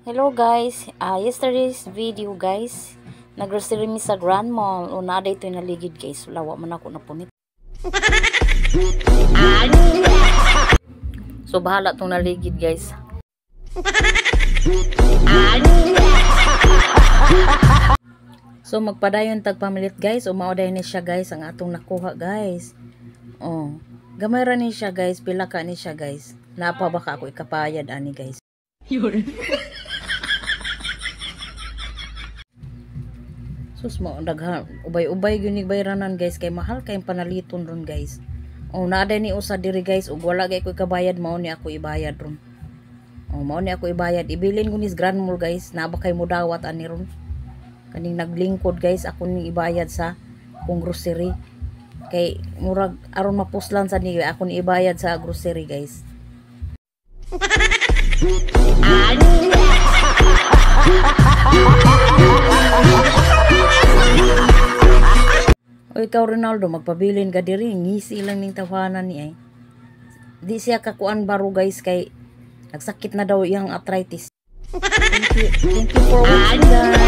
Hello guys, uh, yesterday's video guys, naggrocery mi sa Grand Mall, o na ito naligid guys, lawa man ako na punit. so bahala tong naligid guys. so magpadayon tagpamilit guys, umauday ni siya guys, ang atong nakuha guys. Oh, gamay ra ni siya guys, pila ka ni siya guys. Napa baka ako ikapayad ani guys. Sus mo daghan ubay-ubay gyud ni bayranan guys kay mahal kay panaliton ron guys. Oh naada ni usa diri guys ug wala gay ko kabayad mao ni ako ibayad ron. Oh mao ni ako ibayad ibilin ko nis Grand Mall guys na ba kay mudawat ani ron. Kaning naglingkod guys ako ni ibayad sa kung grocery. Kay murag aron mapuslan sa ni ako ni ibayad sa grocery guys. O ikaw Ronaldo, magpabilin ka diri, ngisi lang ning tawanan ni ay. Di siya kakuan baro guys kay nagsakit na daw iyang arthritis. Thank you, thank you for watching guys.